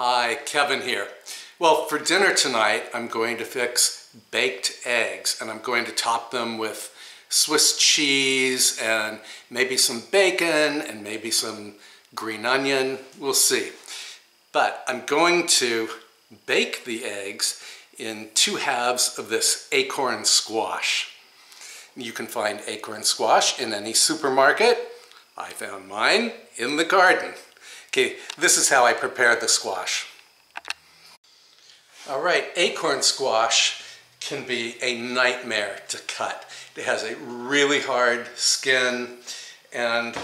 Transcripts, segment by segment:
Hi, Kevin here. Well, for dinner tonight, I'm going to fix baked eggs and I'm going to top them with Swiss cheese and maybe some bacon and maybe some green onion. We'll see. But I'm going to bake the eggs in two halves of this acorn squash. You can find acorn squash in any supermarket. I found mine in the garden. Okay, this is how I prepare the squash. All right, acorn squash can be a nightmare to cut. It has a really hard skin and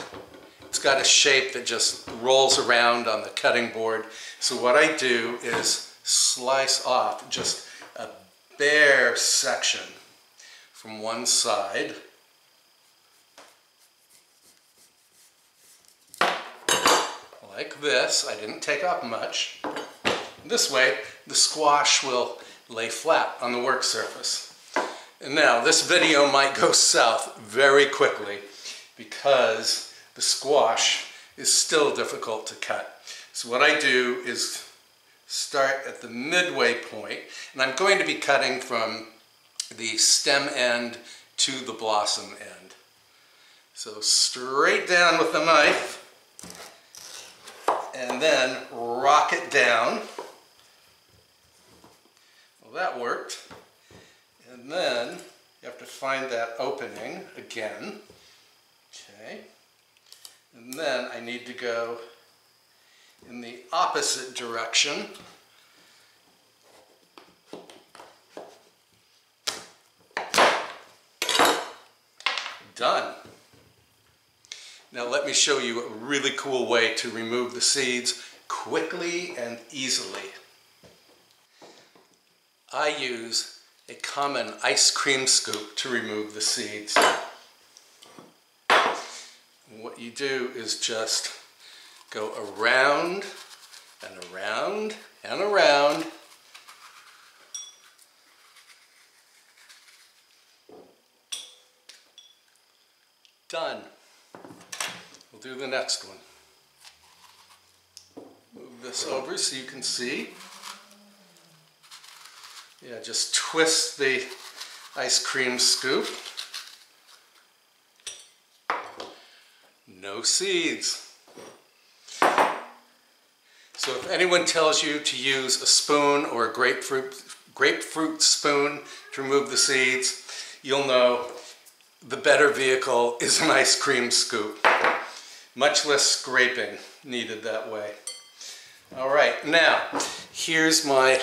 it's got a shape that just rolls around on the cutting board. So what I do is slice off just a bare section from one side like this. I didn't take up much. This way, the squash will lay flat on the work surface. And now, this video might go south very quickly because the squash is still difficult to cut. So what I do is start at the midway point, and I'm going to be cutting from the stem end to the blossom end. So straight down with the knife, and then rock it down. Well, that worked. And then you have to find that opening again. Okay. And then I need to go in the opposite direction. Done. Now let me show you a really cool way to remove the seeds quickly and easily. I use a common ice cream scoop to remove the seeds. what you do is just go around and around and around Done do the next one. Move this over so you can see. Yeah, just twist the ice cream scoop. No seeds. So if anyone tells you to use a spoon or a grapefruit, grapefruit spoon to remove the seeds, you'll know the better vehicle is an ice cream scoop. Much less scraping needed that way. All right, now, here's my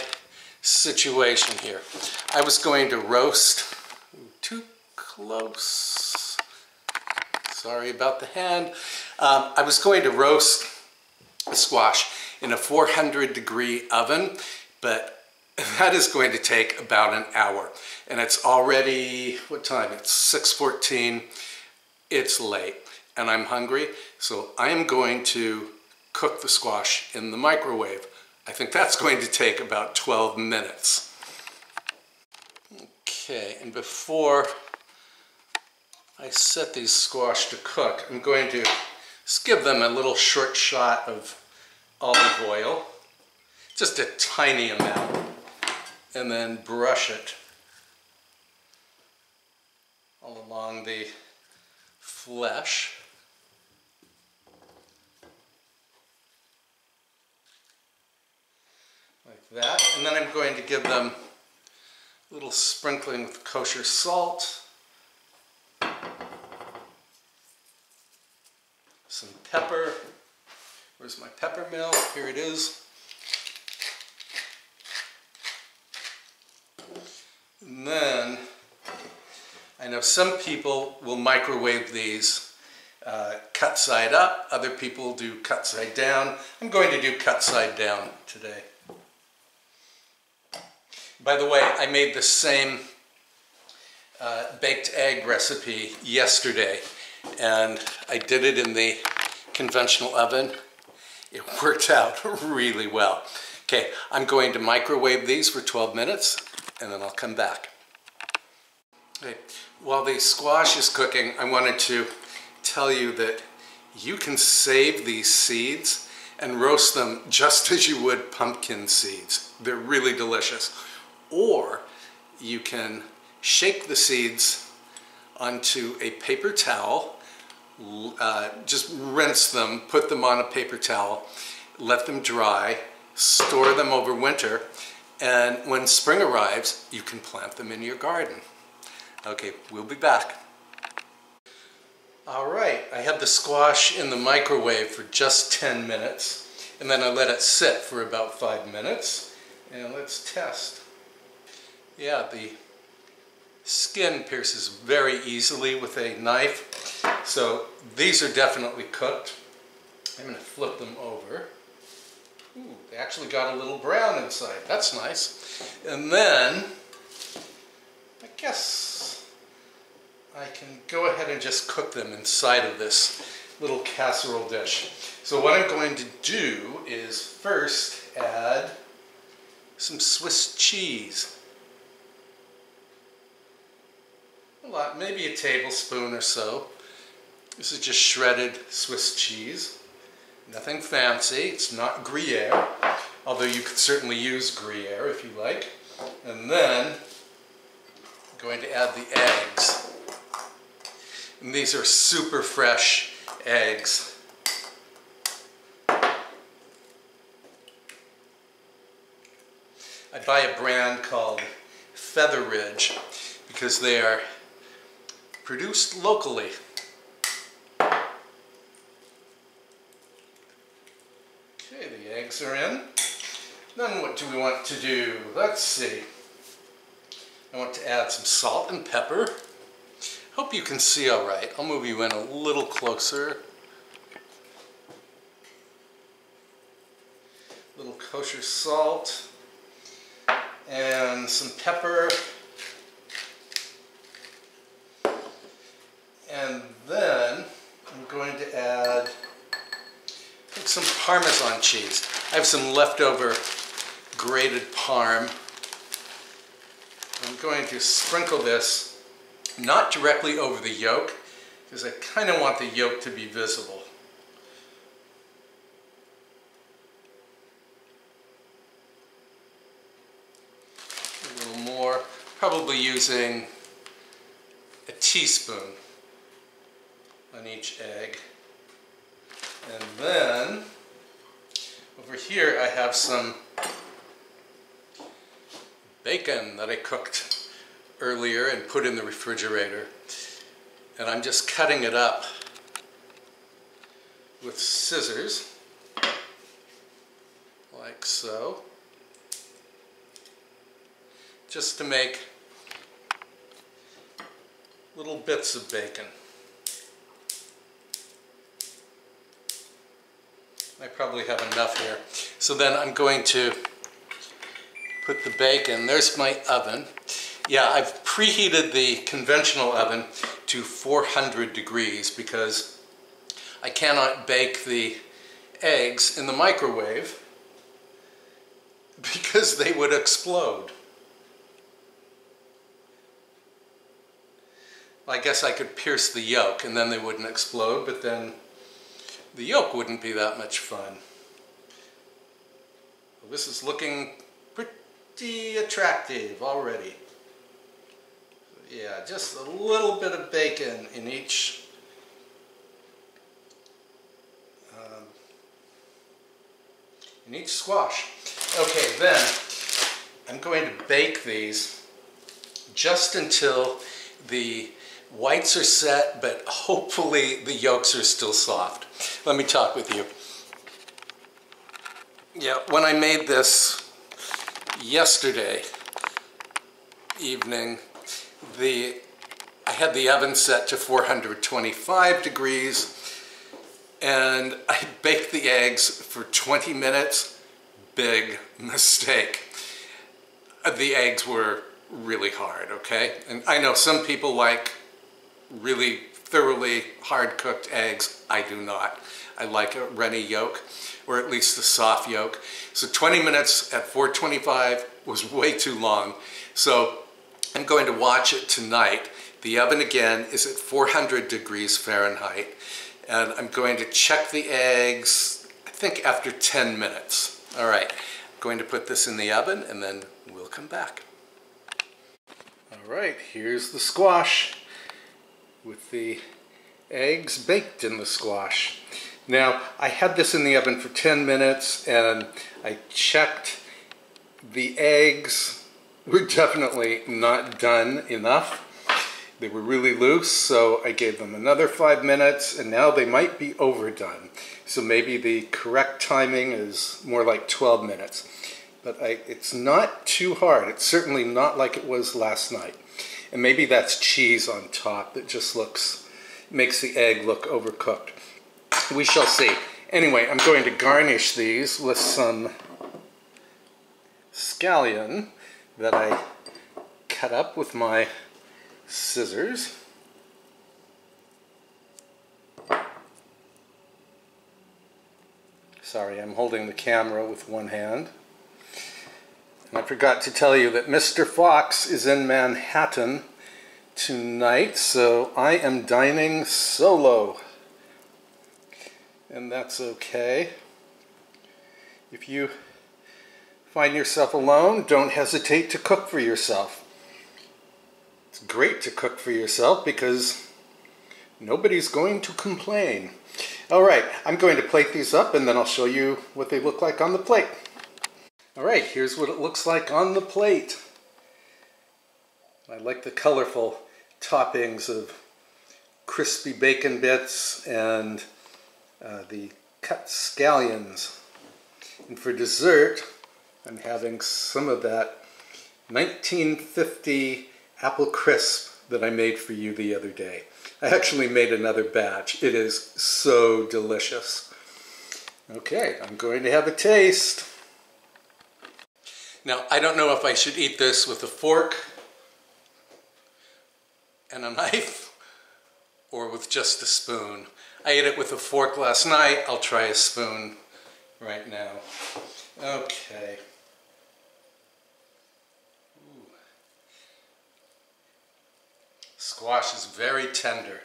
situation here. I was going to roast, too close, sorry about the hand. Um, I was going to roast a squash in a 400 degree oven, but that is going to take about an hour. And it's already, what time? It's 6.14. It's late and I'm hungry, so I'm going to cook the squash in the microwave. I think that's going to take about 12 minutes. Okay, and before I set these squash to cook, I'm going to just give them a little short shot of olive oil, just a tiny amount, and then brush it all along the flesh. Like that. And then I'm going to give them a little sprinkling with kosher salt. Some pepper. Where's my pepper mill? Here it is. And then I know some people will microwave these uh, cut side up, other people do cut side down. I'm going to do cut side down today. By the way, I made the same uh, baked egg recipe yesterday and I did it in the conventional oven. It worked out really well. Okay, I'm going to microwave these for 12 minutes and then I'll come back. Okay. While the squash is cooking, I wanted to tell you that you can save these seeds and roast them just as you would pumpkin seeds. They're really delicious. Or you can shake the seeds onto a paper towel, uh, just rinse them, put them on a paper towel, let them dry, store them over winter, and when spring arrives, you can plant them in your garden. Okay, we'll be back. All right, I had the squash in the microwave for just 10 minutes, and then I let it sit for about five minutes. And let's test. Yeah, the skin pierces very easily with a knife. So these are definitely cooked. I'm going to flip them over. Ooh, they actually got a little brown inside. That's nice. And then, I guess I can go ahead and just cook them inside of this little casserole dish. So what I'm going to do is first add some Swiss cheese. A lot, maybe a tablespoon or so. This is just shredded Swiss cheese. Nothing fancy, it's not Gruyere, although you could certainly use Gruyere if you like. And then I'm going to add the eggs. And these are super fresh eggs. I buy a brand called Feather Ridge because they are produced locally. Okay, the eggs are in. Then what do we want to do? Let's see. I want to add some salt and pepper. Hope you can see all right. I'll move you in a little closer. A Little kosher salt and some pepper. And then I'm going to add some Parmesan cheese. I have some leftover grated Parm. I'm going to sprinkle this not directly over the yolk because I kind of want the yolk to be visible. A little more, probably using a teaspoon on each egg. And then over here I have some bacon that I cooked earlier and put in the refrigerator. And I'm just cutting it up with scissors, like so, just to make little bits of bacon. I probably have enough here. So then I'm going to put the bacon, there's my oven. Yeah, I've preheated the conventional oven to 400 degrees because I cannot bake the eggs in the microwave because they would explode. I guess I could pierce the yolk and then they wouldn't explode, but then the yolk wouldn't be that much fun. Well, this is looking pretty attractive already. Yeah, just a little bit of bacon in each um, in each squash. Okay, then I'm going to bake these just until the Whites are set, but hopefully the yolks are still soft. Let me talk with you. Yeah, when I made this yesterday evening, the I had the oven set to 425 degrees and I baked the eggs for 20 minutes. Big mistake. The eggs were really hard, okay? And I know some people like really thoroughly hard-cooked eggs. I do not. I like a runny yolk, or at least the soft yolk. So 20 minutes at 425 was way too long. So I'm going to watch it tonight. The oven again is at 400 degrees Fahrenheit. And I'm going to check the eggs. I think after 10 minutes. All right, I'm going to put this in the oven and then we'll come back. All right, here's the squash with the eggs baked in the squash. Now, I had this in the oven for 10 minutes and I checked the eggs were definitely not done enough. They were really loose, so I gave them another five minutes, and now they might be overdone. So maybe the correct timing is more like 12 minutes. But I, it's not too hard. It's certainly not like it was last night. And maybe that's cheese on top that just looks, makes the egg look overcooked. We shall see. Anyway, I'm going to garnish these with some scallion that I cut up with my scissors. Sorry, I'm holding the camera with one hand. I forgot to tell you that Mr. Fox is in Manhattan tonight, so I am dining solo. And that's okay. If you find yourself alone, don't hesitate to cook for yourself. It's great to cook for yourself because nobody's going to complain. All right, I'm going to plate these up and then I'll show you what they look like on the plate. All right, here's what it looks like on the plate. I like the colorful toppings of crispy bacon bits and uh, the cut scallions. And for dessert, I'm having some of that 1950 apple crisp that I made for you the other day. I actually made another batch. It is so delicious. Okay, I'm going to have a taste. Now, I don't know if I should eat this with a fork and a knife or with just a spoon. I ate it with a fork last night. I'll try a spoon right now. Okay. Ooh. Squash is very tender.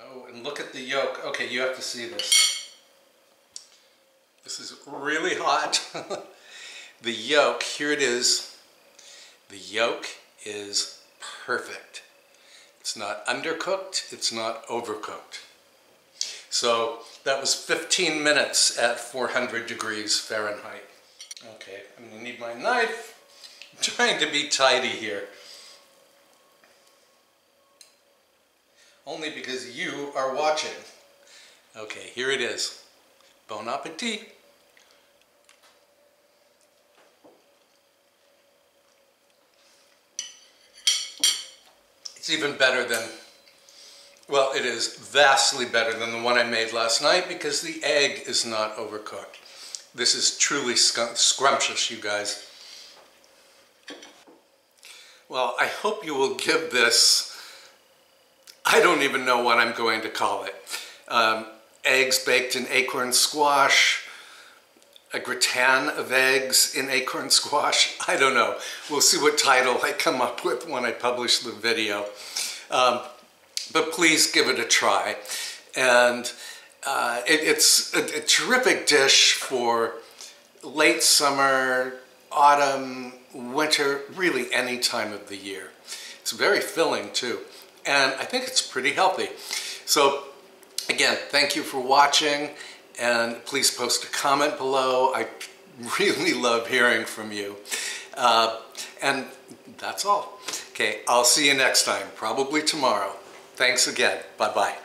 Oh, and look at the yolk. Okay, you have to see this. Really hot. the yolk, here it is. The yolk is perfect. It's not undercooked, it's not overcooked. So that was 15 minutes at 400 degrees Fahrenheit. Okay, I'm gonna need my knife. I'm trying to be tidy here. Only because you are watching. Okay, here it is. Bon appetit. It's even better than, well, it is vastly better than the one I made last night because the egg is not overcooked. This is truly scrumptious, you guys. Well, I hope you will give this, I don't even know what I'm going to call it. Um, eggs baked in acorn squash, a gratin of eggs in acorn squash. I don't know. We'll see what title I come up with when I publish the video. Um, but please give it a try. And uh, it, it's a, a terrific dish for late summer, autumn, winter, really any time of the year. It's very filling too. And I think it's pretty healthy. So again, thank you for watching and please post a comment below. I really love hearing from you. Uh, and that's all. Okay, I'll see you next time, probably tomorrow. Thanks again. Bye-bye.